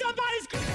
Somebody's.